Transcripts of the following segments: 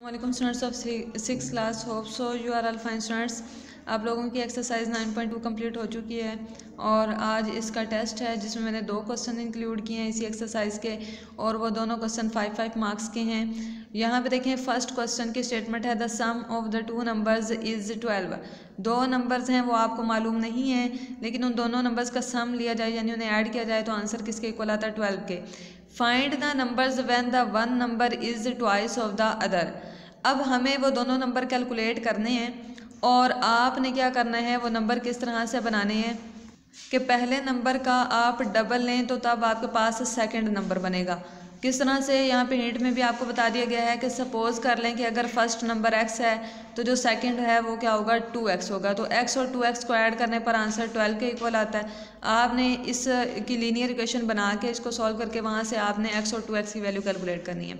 वालेकुम students of six class hope so you are fine students आप लोगों की एक्सरसाइज 9.2 कंप्लीट हो चुकी है और आज इसका टेस्ट है जिसमें मैंने दो क्वेश्चन इंक्लूड किए हैं इसी एक्सरसाइज के और वो दोनों क्वेश्चन फाइव फाइव मार्क्स के हैं। यहाँ पे देखें फ़र्स्ट क्वेश्चन की स्टेटमेंट है the sum of the two numbers is twelve दो नंबर्स हैं, वो आपको मालूम नहीं है, लेकिन उन दोनों नंबर्स का सम लिया जाए, यानी उन्हें ऐड किया जाए तो आंसर किसके इक्वल आता है? ट्वेल्व के। Find the numbers when the one number is twice of the other अब हमें वो दोनों नंबर कैलकुलेट करने हैं और आपने क्या करना है, वो नंबर किस तरह से बनाने हैं कि पहले नंबर का आप डबल लें तो तब आपके पास सेकंड नंबर बनेगा। किस तरह से यहाँ पे हिंट में भी आपको बता दिया गया है कि सपोज़ कर लें कि अगर फ़र्स्ट नंबर एक्स है तो जो सेकंड है वो क्या होगा टू एक्स होगा। तो एक्स और टू एक्स को ऐड करने पर आंसर ट्वेल्व के इक्वल आता है। आपने इस की लीनियर इक्वेशन बना के इसको सॉल्व करके वहाँ से आपने एक्स और टू एक्स की वैल्यू कैलकुलेट करनी है।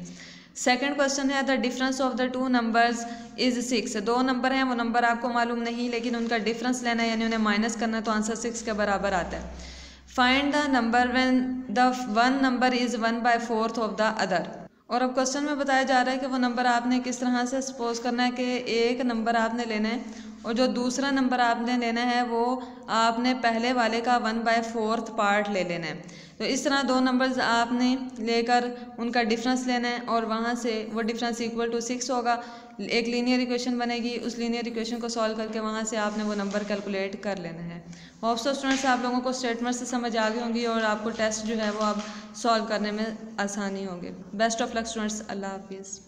सेकंड क्वेश्चन है the difference of the two numbers is six दो नंबर हैं, वो नंबर आपको मालूम नहीं, लेकिन उनका डिफरेंस लेना है, यानी उन्हें माइनस करना है तो आंसर सिक्स के बराबर आता है। Find the number when the one number is one by fourth of the other और अब क्वेश्चन में बताया जा रहा है कि वो नंबर आपने किस तरह से सपोज़ करना है कि एक नंबर आपने लेना है और जो दूसरा नंबर आपने लेना है वो आपने पहले वाले का वन बाय फोर्थ पार्ट ले लेना है। तो इस तरह दो नंबर्स आपने लेकर उनका डिफरेंस लेना है और वहाँ से वो डिफरेंस इक्वल टू सिक्स होगा। एक लीनियर इक्वेशन बनेगी, उस लीनियर इक्वेशन को सॉल्व करके वहाँ से आपने वो नंबर कैलकुलेट कर लेना है। होप सो स्टूडेंट्स आप लोगों को स्टेटमेंट से समझ आ गई होंगी और आपको टेस्ट जो है वो आप सॉल्व करने में आसानी होंगे। बेस्ट ऑफ़ लक स्टूडेंट्स अल्लाह हाफिज़